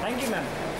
Thank you, ma'am.